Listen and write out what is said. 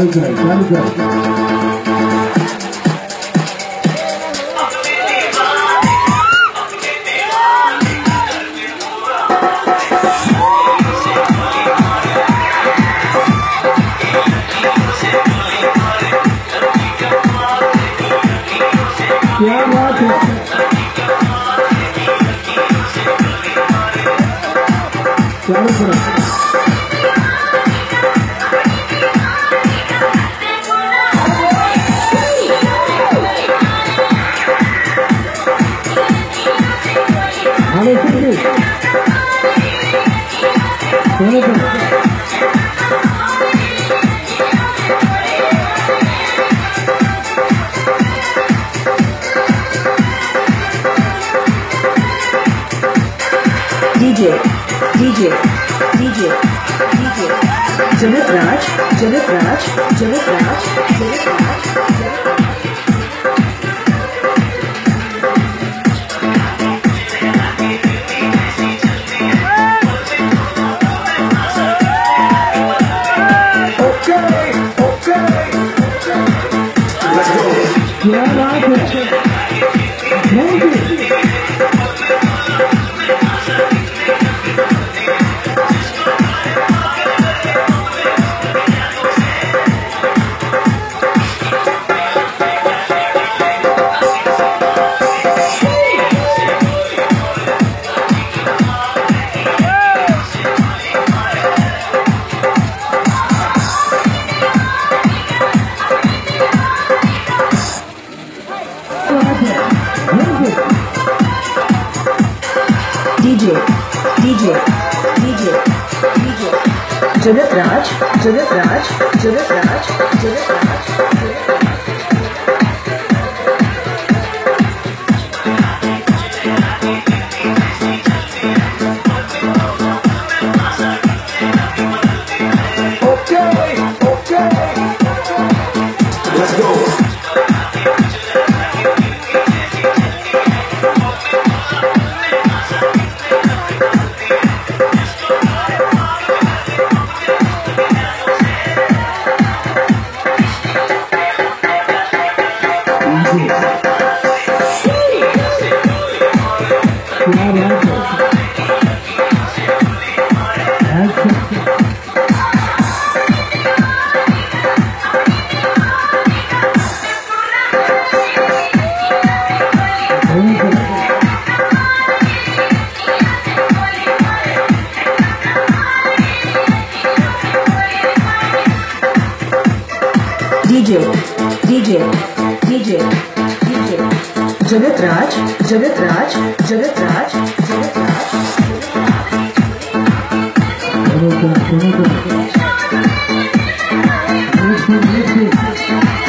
चालू कर चालू कर क्या बात है? चालू चालू करो DJ, DJ, DJ, DJ. Janet Raj, Janet Raj, Janet Raj, Janet Raj, Janet क्या बात DJ DJ DJ DJ Jagat Raj जगत राज जगत राज जगत राज, जगत राज, जगत राज, जगत राज। DJ, DJ, DJ. Jagat Raj, Jagat Raj, Jagat Raj, Jagat Raj. Jagat Raj.